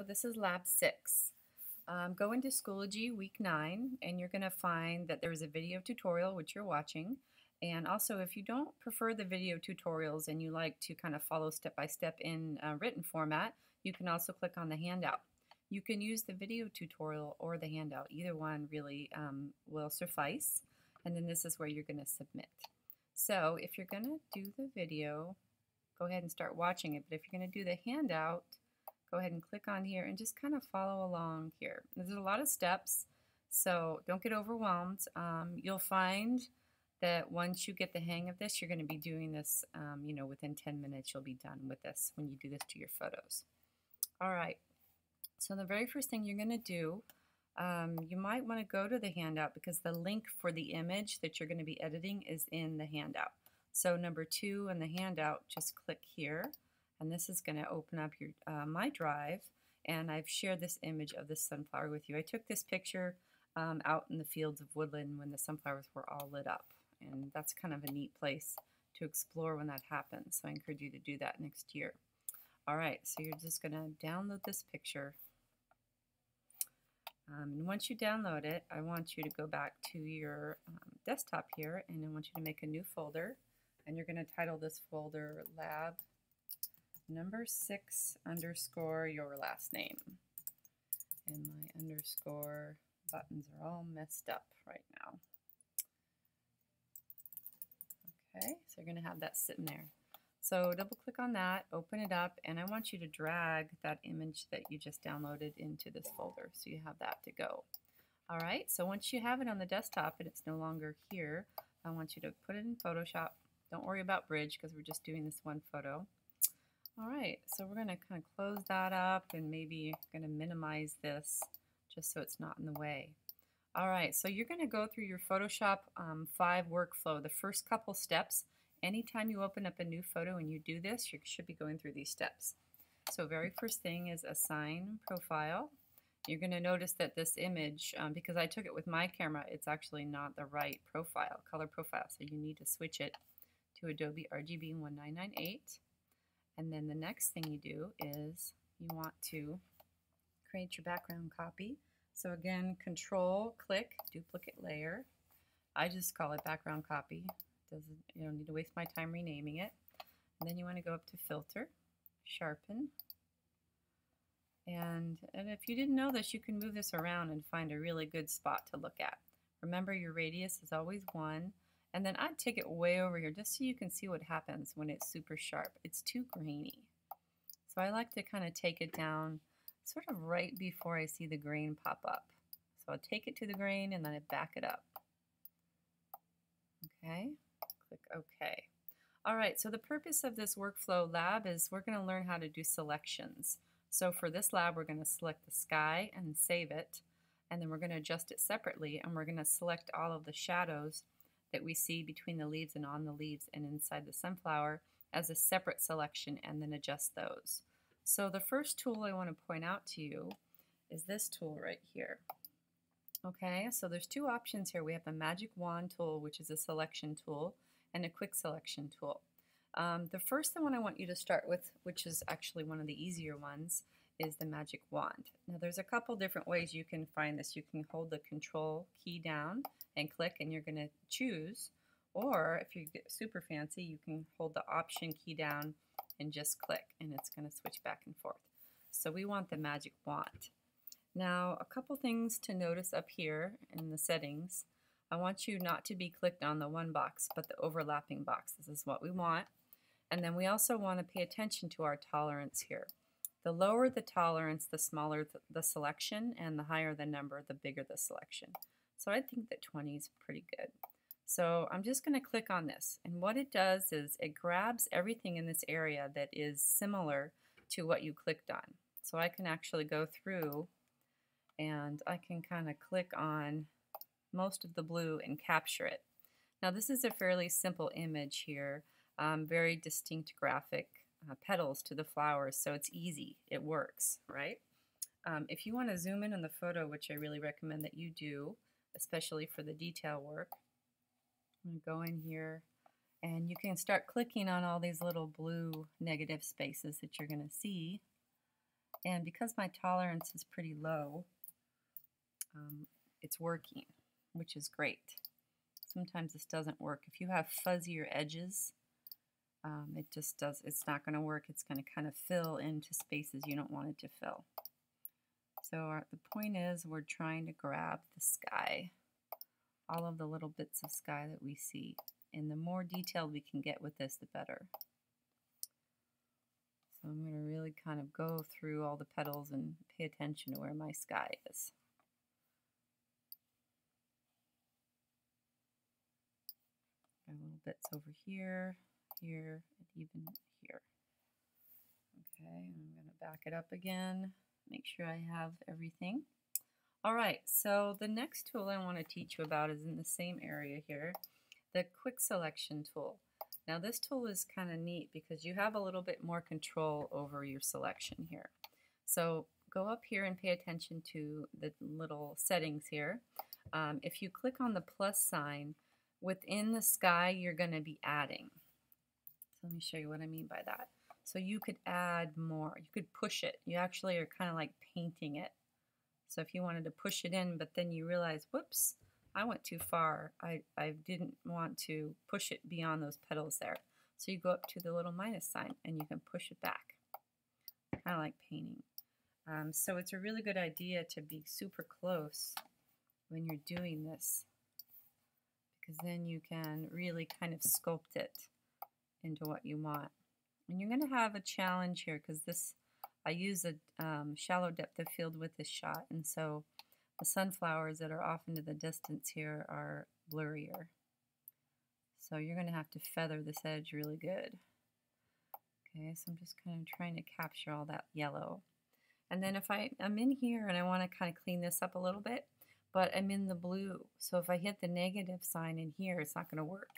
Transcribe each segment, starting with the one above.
This is lab six. Um, go into Schoology week nine and you're going to find that there's a video tutorial which you're watching. And also if you don't prefer the video tutorials and you like to kind of follow step by step in uh, written format, you can also click on the handout. You can use the video tutorial or the handout. Either one really um, will suffice. And then this is where you're going to submit. So if you're going to do the video, go ahead and start watching it. But if you're going to do the handout, go ahead and click on here and just kind of follow along here. There's a lot of steps, so don't get overwhelmed. Um, you'll find that once you get the hang of this, you're going to be doing this, um, you know, within 10 minutes you'll be done with this when you do this to your photos. All right, so the very first thing you're going to do, um, you might want to go to the handout because the link for the image that you're going to be editing is in the handout. So number two in the handout, just click here and this is going to open up your uh, my drive and I've shared this image of this sunflower with you. I took this picture um, out in the fields of woodland when the sunflowers were all lit up and that's kind of a neat place to explore when that happens so I encourage you to do that next year. Alright, so you're just going to download this picture um, and once you download it, I want you to go back to your um, desktop here and I want you to make a new folder and you're going to title this folder Lab number six underscore your last name. And my underscore buttons are all messed up right now. Okay, so you're going to have that sitting there. So double click on that, open it up, and I want you to drag that image that you just downloaded into this folder so you have that to go. All right, so once you have it on the desktop and it's no longer here, I want you to put it in Photoshop. Don't worry about Bridge because we're just doing this one photo. All right, so we're going to kind of close that up and maybe going to minimize this just so it's not in the way. All right, so you're going to go through your Photoshop um, 5 workflow, the first couple steps. Anytime you open up a new photo and you do this, you should be going through these steps. So very first thing is assign profile. You're going to notice that this image, um, because I took it with my camera, it's actually not the right profile, color profile. So you need to switch it to Adobe RGB 1998. And then the next thing you do is you want to create your background copy. So again, control, click, duplicate layer. I just call it background copy. Doesn't you don't need to waste my time renaming it. And then you want to go up to filter, sharpen. And, and if you didn't know this, you can move this around and find a really good spot to look at. Remember your radius is always one. And then I'd take it way over here just so you can see what happens when it's super sharp. It's too grainy. So I like to kind of take it down sort of right before I see the grain pop up. So I'll take it to the grain and then I back it up. Okay, click OK. All right, so the purpose of this workflow lab is we're going to learn how to do selections. So for this lab, we're going to select the sky and save it. And then we're going to adjust it separately and we're going to select all of the shadows that we see between the leaves and on the leaves and inside the sunflower as a separate selection and then adjust those. So the first tool I want to point out to you is this tool right here. Okay, so there's two options here. We have the Magic Wand tool, which is a selection tool, and a quick selection tool. Um, the first one I want you to start with, which is actually one of the easier ones, is the Magic Wand. Now there's a couple different ways you can find this. You can hold the control key down and click and you're going to choose. Or if you get super fancy, you can hold the option key down and just click and it's going to switch back and forth. So we want the magic wand. Now a couple things to notice up here in the settings. I want you not to be clicked on the one box but the overlapping box. This is what we want. And then we also want to pay attention to our tolerance here. The lower the tolerance, the smaller the selection, and the higher the number, the bigger the selection. So I think that 20 is pretty good. So I'm just going to click on this. And what it does is it grabs everything in this area that is similar to what you clicked on. So I can actually go through and I can kind of click on most of the blue and capture it. Now this is a fairly simple image here, um, very distinct graphic uh, petals to the flowers, so it's easy, it works, right? Um, if you want to zoom in on the photo, which I really recommend that you do, especially for the detail work. I'm going to go in here and you can start clicking on all these little blue negative spaces that you're going to see. And because my tolerance is pretty low, um, it's working, which is great. Sometimes this doesn't work. If you have fuzzier edges, um, it just does, it's not going to work. It's going to kind of fill into spaces you don't want it to fill. So our, the point is we're trying to grab the sky, all of the little bits of sky that we see. And the more detailed we can get with this, the better. So I'm going to really kind of go through all the petals and pay attention to where my sky is. Got little bits over here, here, and even here. Okay, I'm going to back it up again, make sure I have everything. All right, so the next tool I want to teach you about is in the same area here, the quick selection tool. Now this tool is kind of neat because you have a little bit more control over your selection here. So go up here and pay attention to the little settings here. Um, if you click on the plus sign, within the sky you're going to be adding. So let me show you what I mean by that. So you could add more. You could push it. You actually are kind of like painting it. So if you wanted to push it in, but then you realize, whoops, I went too far. I, I didn't want to push it beyond those petals there. So you go up to the little minus sign and you can push it back, kind of like painting. Um, so it's a really good idea to be super close when you're doing this because then you can really kind of sculpt it into what you want. And you're going to have a challenge here because this, I use a um, shallow depth of field with this shot and so the sunflowers that are off into the distance here are blurrier. So you're going to have to feather this edge really good. Okay, so I'm just kind of trying to capture all that yellow. And then if I, I'm in here and I want to kind of clean this up a little bit, but I'm in the blue. So if I hit the negative sign in here, it's not going to work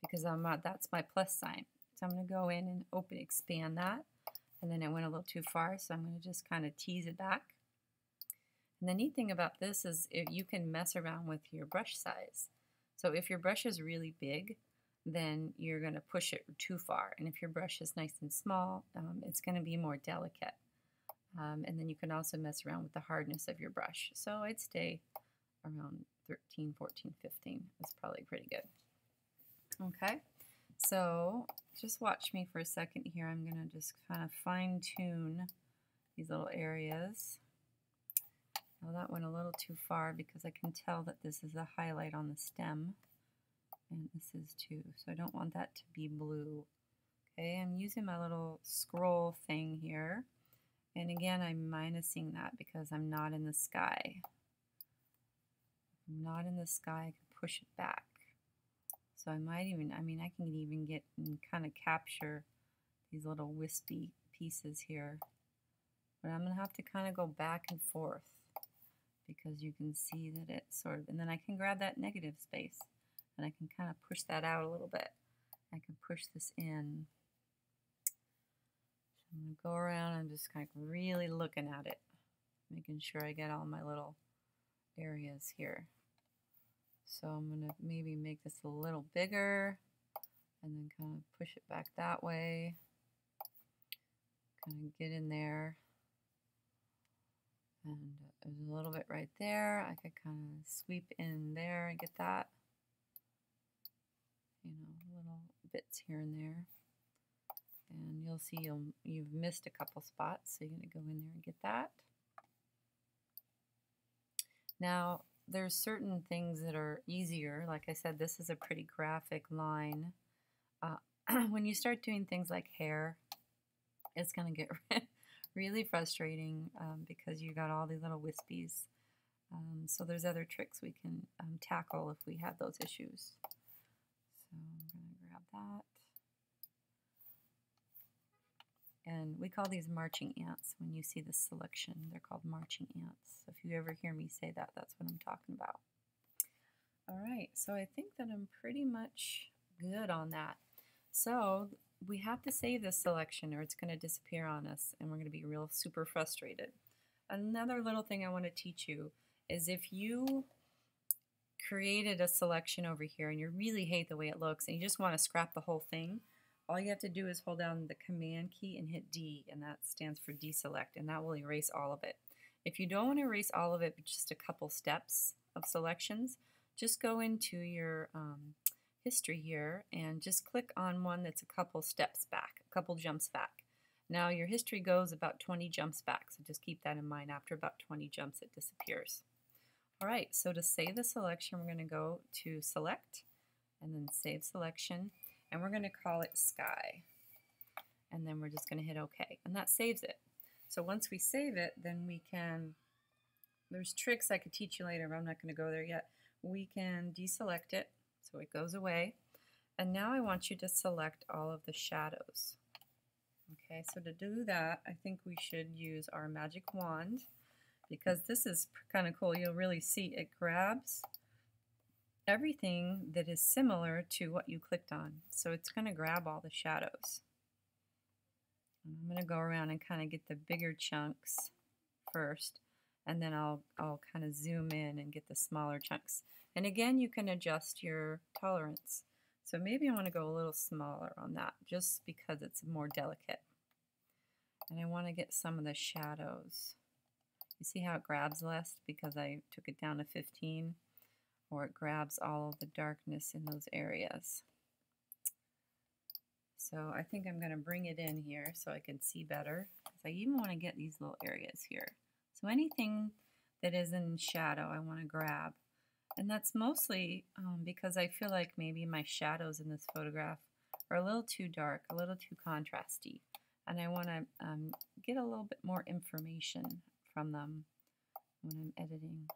because I'm not, that's my plus sign. So I'm going to go in and open, expand that. And then it went a little too far, so I'm going to just kind of tease it back. And the neat thing about this is if you can mess around with your brush size. So if your brush is really big, then you're going to push it too far. And if your brush is nice and small, um, it's going to be more delicate. Um, and then you can also mess around with the hardness of your brush. So I'd stay around 13, 14, 15 It's probably pretty good. Okay, so just watch me for a second here. I'm going to just kind of fine tune these little areas. Now that went a little too far because I can tell that this is a highlight on the stem. And this is too, so I don't want that to be blue. Okay, I'm using my little scroll thing here. And again, I'm minusing that because I'm not in the sky. I'm not in the sky, I can push it back. So I might even, I mean, I can even get and kind of capture these little wispy pieces here. But I'm going to have to kind of go back and forth because you can see that it's sort of, and then I can grab that negative space and I can kind of push that out a little bit. I can push this in. So I'm going to go around and just kind of really looking at it, making sure I get all my little areas here. So I'm going to maybe make this a little bigger and then kind of push it back that way. Kind of get in there. And there's a little bit right there. I could kind of sweep in there and get that. You know, little bits here and there. And you'll see you'll, you've missed a couple spots, so you're going to go in there and get that. Now, there's certain things that are easier. Like I said, this is a pretty graphic line. Uh, when you start doing things like hair, it's going to get really frustrating um, because you got all these little wispies. Um, so there's other tricks we can um, tackle if we have those issues. So I'm going to grab that. And we call these marching ants when you see the selection. They're called marching ants. So if you ever hear me say that, that's what I'm talking about. All right, so I think that I'm pretty much good on that. So we have to save this selection or it's going to disappear on us and we're going to be real super frustrated. Another little thing I want to teach you is if you created a selection over here and you really hate the way it looks and you just want to scrap the whole thing, all you have to do is hold down the Command key and hit D, and that stands for deselect, and that will erase all of it. If you don't want to erase all of it, but just a couple steps of selections, just go into your um, history here and just click on one that's a couple steps back, a couple jumps back. Now your history goes about 20 jumps back, so just keep that in mind. After about 20 jumps, it disappears. All right, so to save the selection, we're going to go to Select, and then Save Selection, and we're going to call it Sky. And then we're just going to hit OK, and that saves it. So once we save it, then we can, there's tricks I could teach you later, but I'm not going to go there yet. We can deselect it, so it goes away. And now I want you to select all of the shadows. Okay, so to do that, I think we should use our magic wand because this is kind of cool. You'll really see it grabs everything that is similar to what you clicked on. So it's going to grab all the shadows. I'm going to go around and kind of get the bigger chunks first and then I'll, I'll kind of zoom in and get the smaller chunks. And again, you can adjust your tolerance. So maybe I want to go a little smaller on that just because it's more delicate. And I want to get some of the shadows. You see how it grabs less because I took it down to 15? Or it grabs all of the darkness in those areas. So I think I'm going to bring it in here so I can see better. I even want to get these little areas here. So anything that is in shadow I want to grab. And that's mostly um, because I feel like maybe my shadows in this photograph are a little too dark, a little too contrasty. And I want to um, get a little bit more information from them when I'm editing.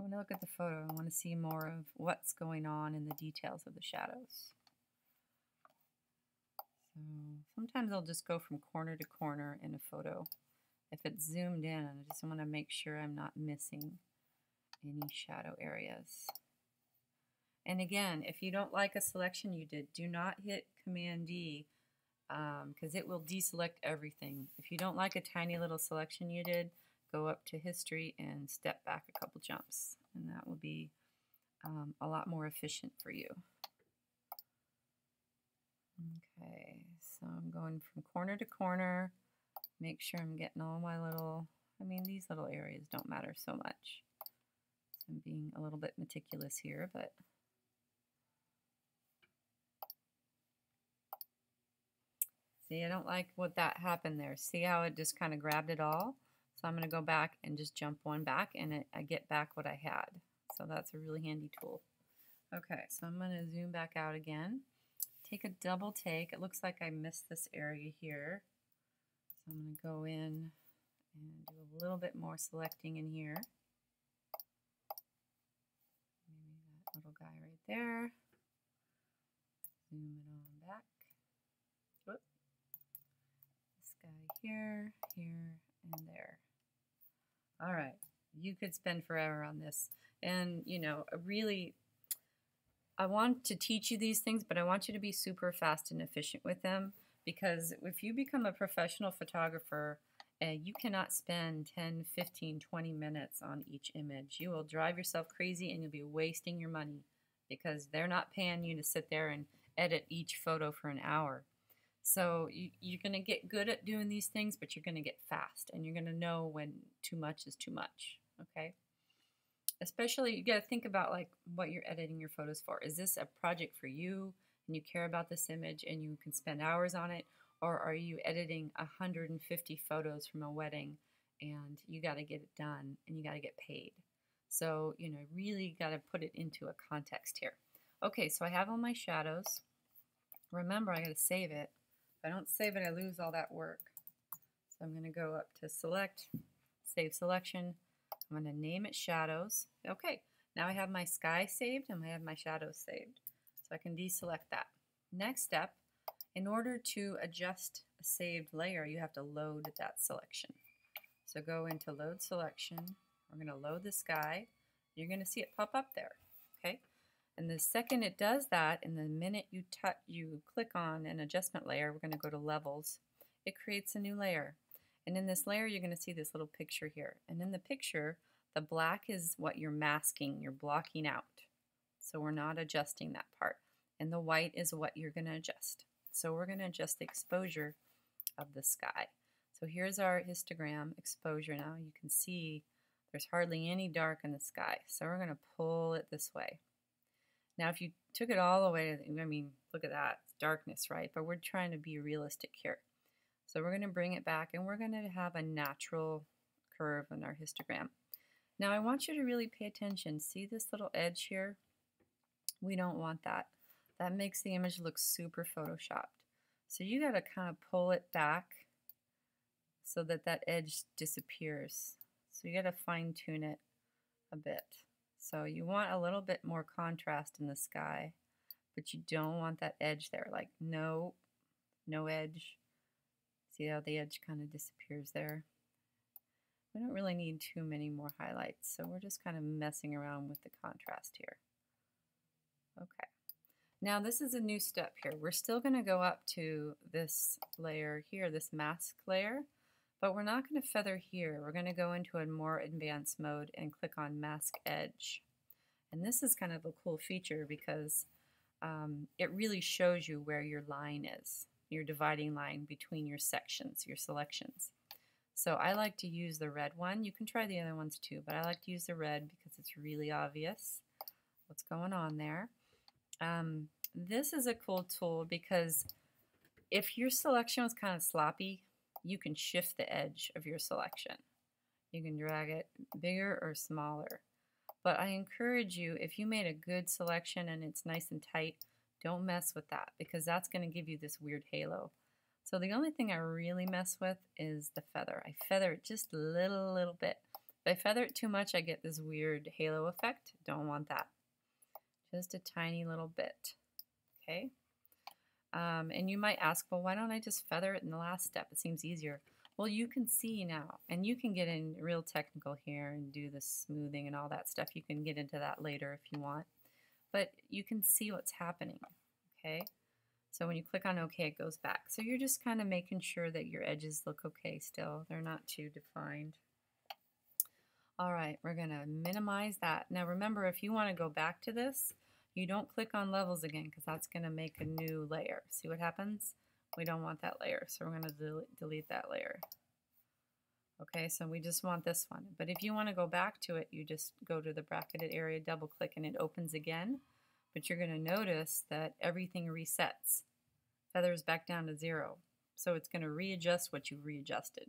I want to look at the photo. I want to see more of what's going on in the details of the shadows. So sometimes I'll just go from corner to corner in a photo. If it's zoomed in, I just want to make sure I'm not missing any shadow areas. And again, if you don't like a selection you did, do not hit Command D because um, it will deselect everything. If you don't like a tiny little selection you did, go up to History and step back a couple jumps. And that will be um, a lot more efficient for you. Okay, so I'm going from corner to corner. Make sure I'm getting all my little, I mean, these little areas don't matter so much. I'm being a little bit meticulous here, but see, I don't like what that happened there. See how it just kind of grabbed it all? So I'm going to go back and just jump one back and it, I get back what I had. So that's a really handy tool. Okay, so I'm going to zoom back out again. Take a double take. It looks like I missed this area here. So I'm going to go in and do a little bit more selecting in here. Maybe that little guy right there. Zoom it on back. Whoop. This guy here, here, and there. All right. You could spend forever on this. And, you know, really, I want to teach you these things, but I want you to be super fast and efficient with them because if you become a professional photographer, uh, you cannot spend 10, 15, 20 minutes on each image. You will drive yourself crazy and you'll be wasting your money because they're not paying you to sit there and edit each photo for an hour. So you, you're going to get good at doing these things, but you're going to get fast and you're going to know when too much is too much. Okay. Especially, you got to think about like what you're editing your photos for. Is this a project for you and you care about this image and you can spend hours on it? Or are you editing 150 photos from a wedding and you got to get it done and you got to get paid? So, you know, really got to put it into a context here. Okay, so I have all my shadows. Remember, I got to save it. If I don't save it, I lose all that work. So I'm going to go up to Select, Save Selection. I'm going to name it Shadows. Okay, now I have my sky saved and I have my shadows saved. So I can deselect that. Next step in order to adjust a saved layer, you have to load that selection. So go into Load Selection. We're going to load the sky. You're going to see it pop up there. And the second it does that, and the minute you you click on an adjustment layer, we're going to go to Levels. It creates a new layer. And in this layer, you're going to see this little picture here. And in the picture, the black is what you're masking, you're blocking out. So we're not adjusting that part. and the white is what you're going to adjust. So we're going to adjust the exposure of the sky. So here's our histogram exposure now. You can see there's hardly any dark in the sky. So we're going to pull it this way. Now if you took it all the way, I mean, look at that, darkness, right? But we're trying to be realistic here. So we're going to bring it back and we're going to have a natural curve in our histogram. Now I want you to really pay attention. See this little edge here? We don't want that. That makes the image look super photoshopped. So you got to kind of pull it back so that that edge disappears. So you got to fine tune it a bit. So you want a little bit more contrast in the sky, but you don't want that edge there. Like no, no edge. See how the edge kind of disappears there? We don't really need too many more highlights, so we're just kind of messing around with the contrast here. Okay. Now this is a new step here. We're still going to go up to this layer here, this mask layer, but we're not going to feather here. We're going to go into a more advanced mode and click on Mask Edge. And this is kind of a cool feature because um, it really shows you where your line is, your dividing line between your sections, your selections. So I like to use the red one. You can try the other ones too, but I like to use the red because it's really obvious what's going on there. Um, this is a cool tool because if your selection was kind of sloppy, you can shift the edge of your selection. You can drag it bigger or smaller. But I encourage you, if you made a good selection and it's nice and tight, don't mess with that because that's going to give you this weird halo. So the only thing I really mess with is the feather. I feather it just a little, little bit. If I feather it too much, I get this weird halo effect. Don't want that. Just a tiny little bit. Okay. Um, and you might ask, well, why don't I just feather it in the last step? It seems easier. Well, you can see now, and you can get in real technical here and do the smoothing and all that stuff. You can get into that later if you want. But you can see what's happening, okay? So when you click on OK, it goes back. So you're just kind of making sure that your edges look okay still. They're not too defined. All right, we're going to minimize that. Now remember, if you want to go back to this, you don't click on levels again because that's going to make a new layer. See what happens? We don't want that layer, so we're going to del delete that layer. Okay, so we just want this one. But if you want to go back to it, you just go to the bracketed area, double click, and it opens again but you're going to notice that everything resets. Feathers back down to zero. So it's going to readjust what you readjusted,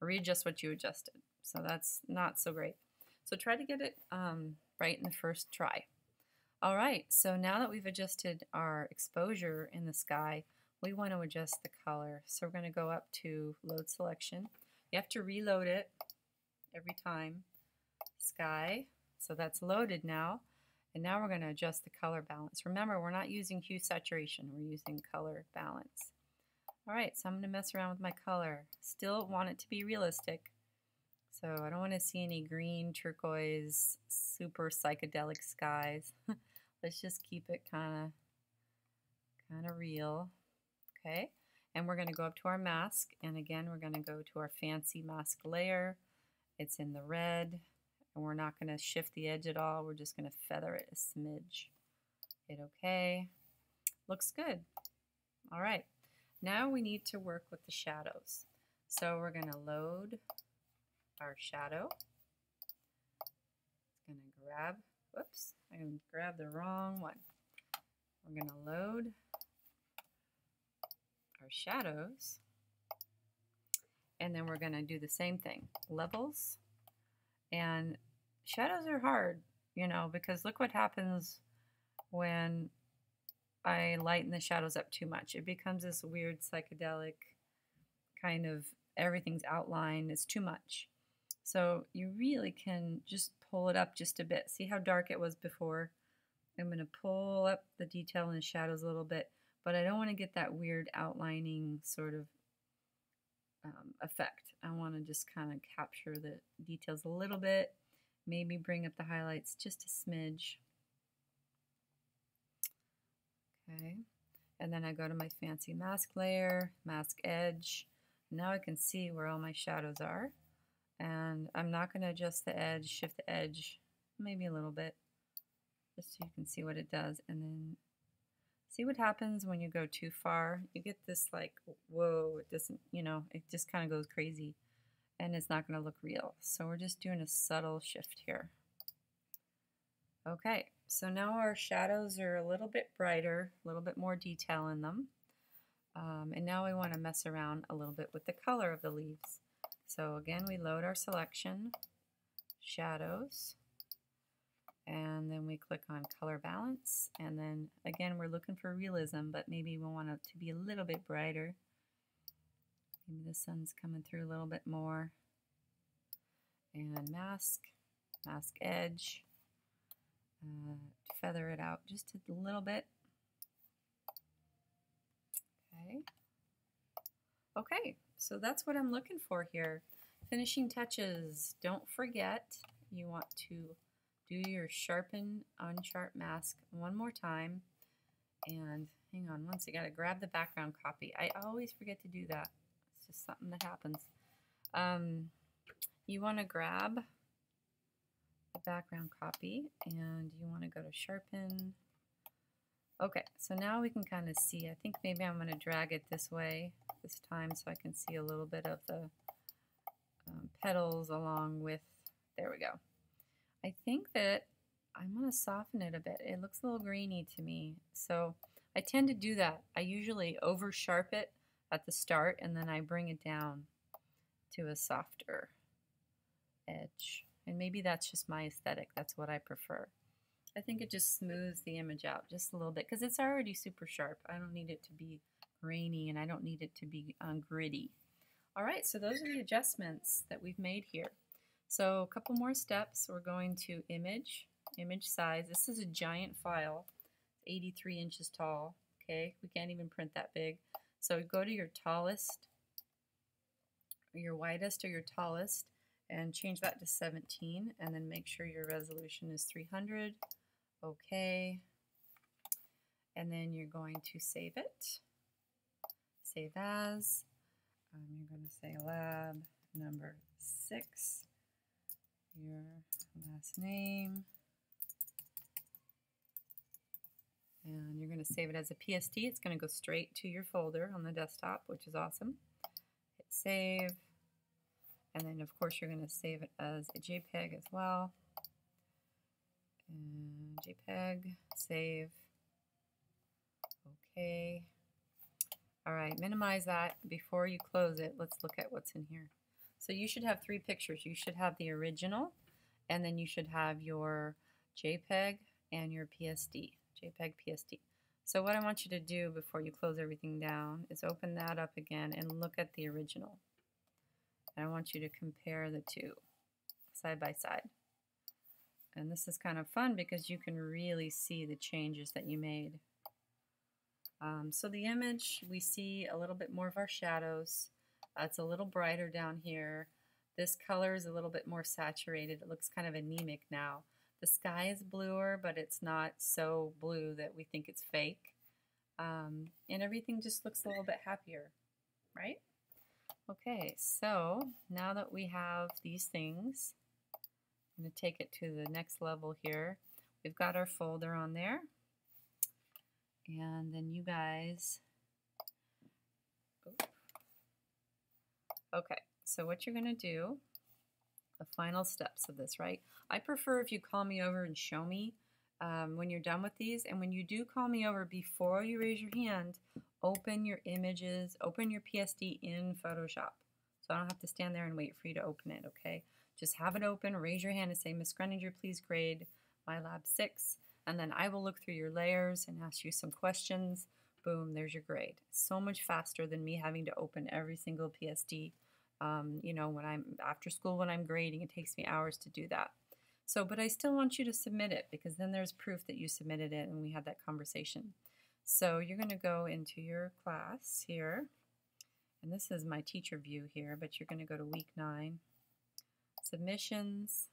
readjust what you adjusted. So that's not so great. So try to get it um, right in the first try. All right, so now that we've adjusted our exposure in the sky, we want to adjust the color. So we're going to go up to load selection. You have to reload it every time. Sky, so that's loaded now. And now we're going to adjust the color balance. Remember, we're not using hue saturation, we're using color balance. All right, so I'm going to mess around with my color. Still want it to be realistic. So I don't want to see any green, turquoise, super psychedelic skies. Let's just keep it kind of kind of real. Okay, and we're going to go up to our mask. And again, we're going to go to our fancy mask layer. It's in the red and we're not going to shift the edge at all. We're just going to feather it a smidge. Hit OK. Looks good. All right. Now we need to work with the shadows. So we're going to load our shadow. It's going to grab, whoops, I grabbed the wrong one. We're going to load our shadows. And then we're going to do the same thing. Levels. And shadows are hard, you know, because look what happens when I lighten the shadows up too much. It becomes this weird psychedelic kind of everything's outlined. It's too much. So you really can just pull it up just a bit. See how dark it was before? I'm going to pull up the detail in the shadows a little bit, but I don't want to get that weird outlining sort of um, effect. I want to just kind of capture the details a little bit Maybe bring up the highlights just a smidge. Okay, and then I go to my fancy mask layer, mask edge. Now I can see where all my shadows are. And I'm not going to adjust the edge, shift the edge maybe a little bit, just so you can see what it does. And then See what happens when you go too far? You get this like, whoa, it doesn't, you know, it just kind of goes crazy and it's not going to look real. So we're just doing a subtle shift here. Okay, so now our shadows are a little bit brighter, a little bit more detail in them. Um, and now we want to mess around a little bit with the color of the leaves. So again, we load our selection, shadows, and then we click on color balance. And then again, we're looking for realism, but maybe we want it to be a little bit brighter. Maybe the sun's coming through a little bit more. And mask, mask edge, uh, feather it out just a little bit. Okay. Okay, so that's what I'm looking for here. Finishing touches. Don't forget you want to do your sharpen unsharp mask one more time. And hang on once, you got to grab the background copy. I always forget to do that. It's just something that happens. Um, you want to grab the background copy and you want to go to sharpen. Okay, so now we can kind of see. I think maybe I'm to drag it this way this time so I can see a little bit of the um, petals along with, there we go. I think that I'm going to soften it a bit. It looks a little grainy to me. So I tend to do that. I usually over sharp it at the start and then I bring it down to a softer edge. And maybe that's just my aesthetic. That's what I prefer. I think it just smooths the image out just a little bit because it's already super sharp. I don't need it to be grainy and I don't need it to be um, gritty. All right, so those are the adjustments that we've made here. So a couple more steps. We're going to image, image size. This is a giant file, 83 inches tall. Okay, we can't even print that big. So go to your tallest, your widest or your tallest, and change that to 17, and then make sure your resolution is 300. Okay, and then you're going to save it. Save as. Um, you're going to say lab number six your last name. And you're going to save it as a PSD. It's going to go straight to your folder on the desktop, which is awesome. Hit save. And then, of course, you're going to save it as a JPEG as well. And JPEG, save. Okay. All right, minimize that. Before you close it, let's look at what's in here. So you should have three pictures. You should have the original, and then you should have your JPEG and your PSD, JPEG PSD. So what I want you to do before you close everything down is open that up again and look at the original. And I want you to compare the two side by side. And this is kind of fun because you can really see the changes that you made. Um, so the image, we see a little bit more of our shadows. Uh, it's a little brighter down here. This color is a little bit more saturated. It looks kind of anemic now. The sky is bluer, but it's not so blue that we think it's fake. Um, and everything just looks a little bit happier, right? Okay, so now that we have these things, I'm going to take it to the next level here. We've got our folder on there. And then you guys, Okay, so what you're going to do, the final steps of this, right? I prefer if you call me over and show me um, when you're done with these. And when you do call me over, before you raise your hand, open your images, open your PSD in Photoshop. So I don't have to stand there and wait for you to open it, okay? Just have it open, raise your hand and say, Miss Greninger, please grade my lab 6. And then I will look through your layers and ask you some questions boom, there's your grade. So much faster than me having to open every single PSD. Um, you know, when I'm after school, when I'm grading, it takes me hours to do that. So, but I still want you to submit it because then there's proof that you submitted it and we had that conversation. So you're going to go into your class here, and this is my teacher view here, but you're going to go to week nine, submissions,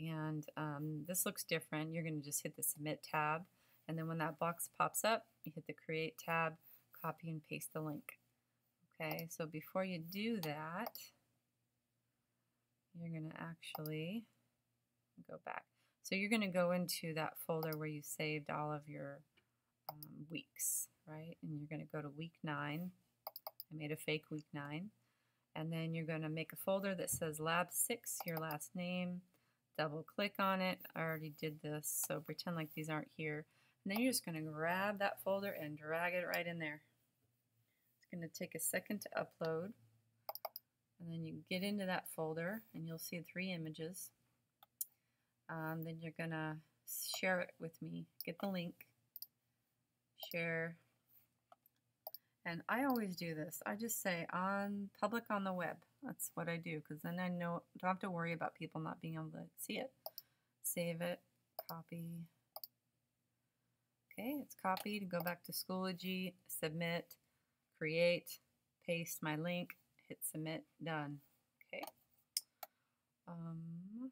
and um, this looks different. You're going to just hit the submit tab and then when that box pops up, you hit the Create tab, copy and paste the link. Okay, so before you do that, you're going to actually go back. So you're going to go into that folder where you saved all of your um, weeks, right? And you're going to go to week nine. I made a fake week nine. And then you're going to make a folder that says lab six, your last name. Double click on it. I already did this, so pretend like these aren't here. And then you're just going to grab that folder and drag it right in there. It's going to take a second to upload. And then you get into that folder and you'll see three images. Um, then you're going to share it with me. Get the link. Share. And I always do this. I just say on public on the web. That's what I do because then I know don't have to worry about people not being able to see it. Save it, copy. Okay, it's copied. Go back to Schoology, submit, create, paste my link, hit submit, done. Okay. Um,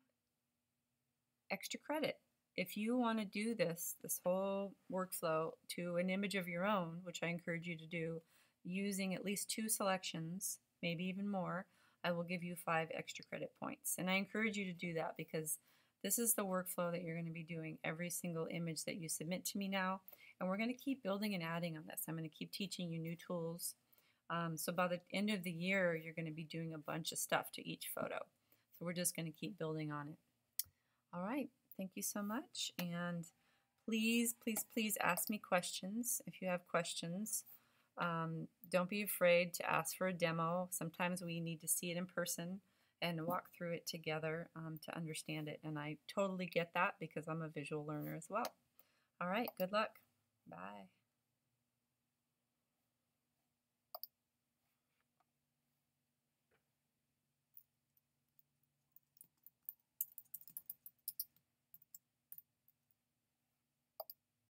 extra credit. If you want to do this, this whole workflow to an image of your own, which I encourage you to do, using at least two selections, maybe even more, I will give you five extra credit points. And I encourage you to do that because this is the workflow that you're going to be doing every single image that you submit to me now. And we're going to keep building and adding on this. I'm going to keep teaching you new tools. Um, so by the end of the year, you're going to be doing a bunch of stuff to each photo. So we're just going to keep building on it. All right. Thank you so much. And please, please, please ask me questions if you have questions. Um, don't be afraid to ask for a demo. Sometimes we need to see it in person and walk through it together um, to understand it. And I totally get that because I'm a visual learner as well. All right, good luck. Bye.